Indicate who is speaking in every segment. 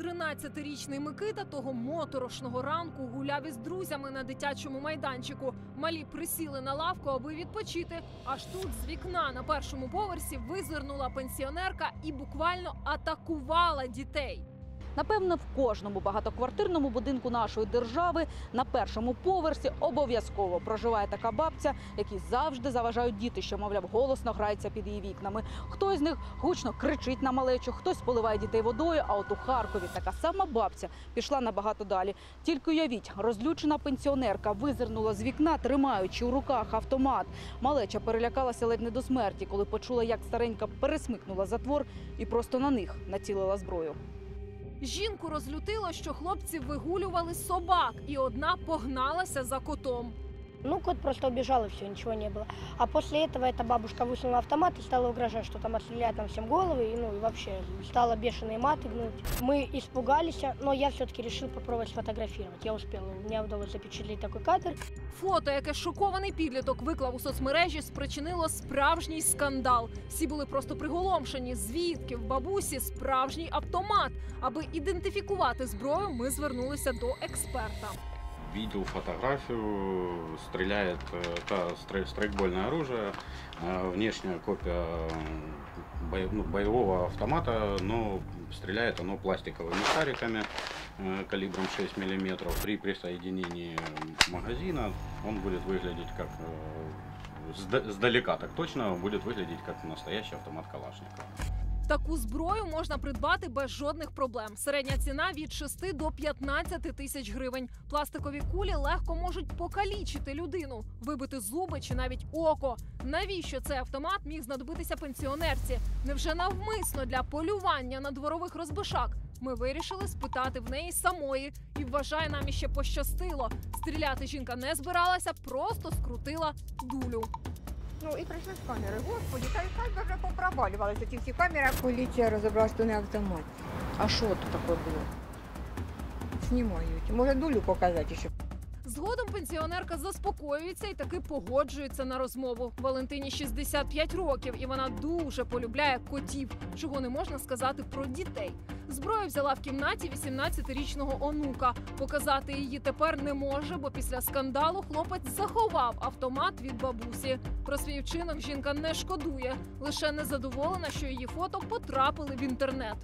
Speaker 1: 13-річний Микита того моторошного ранку гуляв із друзями на дитячому майданчику. Малі присіли на лавку, аби відпочити. Аж тут з вікна на першому поверсі визирнула пенсіонерка і буквально атакувала дітей.
Speaker 2: Напевно, в кожному багатоквартирному будинку нашої держави на першому поверсі обов'язково проживає така бабця, якій завжди заважають діти, що, мовляв, голосно граються під її вікнами. Хтось з них гучно кричить на малечу, хтось поливає дітей водою. А от у Харкові така сама бабця пішла набагато далі. Тільки уявіть, розлючена пенсіонерка визирнула з вікна, тримаючи у руках автомат. Малеча перелякалася ледь не до смерті, коли почула, як старенька пересмикнула затвор і просто на них націлила зброю.
Speaker 1: Жінку розлютило, що хлопці вигулювали собак, і одна погналася за котом.
Speaker 3: Ну, кот просто убежал, и все, ничего не было. А после этого эта бабушка высунула автомат и стала угрожать, что там отстреляет нам всем головы, и, ну, и вообще стала бешеные маты гнуть. Мы испугались, но я все-таки решил попробовать сфотографировать. Я успела, мне удалось запечатлеть такой кадр.
Speaker 1: Фото, яке шокований підліток виклав у соцмережі, спричинило справжній скандал. Всі були просто приголомшені. Звідки в бабусі справжній автомат. Аби ідентифікувати зброю, ми звернулися до експерта.
Speaker 4: Видел фотографию, стреляет, это страйкбольное оружие, э, внешняя копия ну, боевого автомата, но стреляет оно пластиковыми шариками э, калибром 6 мм. При присоединении магазина он будет выглядеть как э, сда- сдалека так точно будет выглядеть как настоящий автомат Калашникова.
Speaker 1: Таку зброю можна придбати без жодних проблем. Середня ціна від 6 до 15 тисяч гривень. Пластикові кулі легко можуть покалічити людину, вибити зуби чи навіть око. Навіщо цей автомат міг знадобитися пенсіонерці? Невже навмисно для полювання на дворових розбишак? Ми вирішили спитати в неї самої і вважає, нам іще пощастило. Стріляти жінка не збиралася, просто скрутила дулю.
Speaker 5: Ну і прийшли з камери. Господи, та й хай вже попровалювалися ці всі камери. Поліція розібрала, що не автомат.
Speaker 2: А що тут таке було?
Speaker 5: Знімають. Може дулю показати ще.
Speaker 1: Згодом пенсіонерка заспокоюється і таки погоджується на розмову. Валентині 65 років, і вона дуже полюбляє котів, чого не можна сказати про дітей. Зброю взяла в кімнаті 18-річного онука. Показати її тепер не може, бо після скандалу хлопець заховав автомат від бабусі. Про свій вчинок жінка не шкодує, лише незадоволена, що її фото потрапили в інтернет.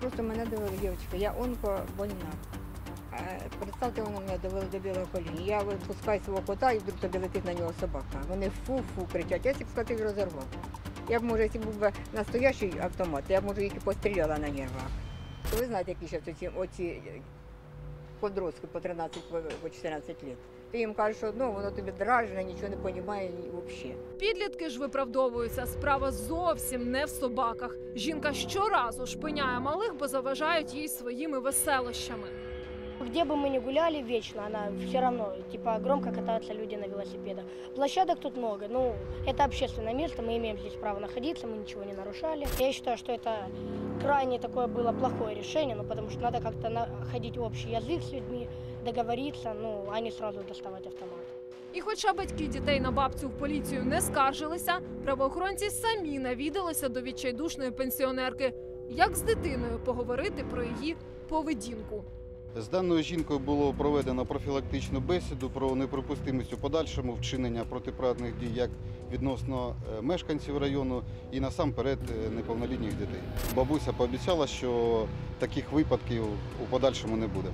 Speaker 5: Просто мене довели дівчинка, я онкобольна. А, Представте, вони мене довели до білого коліна. Я випускаю свого кота і вдруг туди летить на нього собака. Вони фу-фу кричать, я б схватив розірвав. Я б, може, якщо був би настоящий автомат, я б, може, і постріляла на нервах. Ви знаєте, які зараз оці, оці е, подростки по 13 по по 14 років. Ти їм кажеш, що одно, воно тобі дражне, нічого не розуміє взагалі.
Speaker 1: Підлітки ж виправдовуються. Справа зовсім не в собаках. Жінка щоразу шпиняє малих, бо заважають їй своїми веселощами
Speaker 3: Где бы мы ни гуляли, вечно она все равно, типа, громко катаются люди на велосипедах. Площадок тут много, ну, это общественное место, мы имеем здесь право находиться, мы ничего не нарушали. Я считаю, что это крайне такое было плохое решение, ну, потому что надо как-то находить общий язык с людьми, договориться, ну, а не сразу доставать автомат.
Speaker 1: І хоча батьки дітей на бабцю в поліцію не скаржилися, правоохоронці самі навідалися до відчайдушної пенсіонерки. Як з дитиною поговорити про її поведінку?
Speaker 6: З даною жінкою було проведено профілактичну бесіду про неприпустимість у подальшому вчинення протиправних дій як відносно е, мешканців району і насамперед е, неповнолітніх дітей. Бабуся пообіцяла, що таких випадків у подальшому не буде.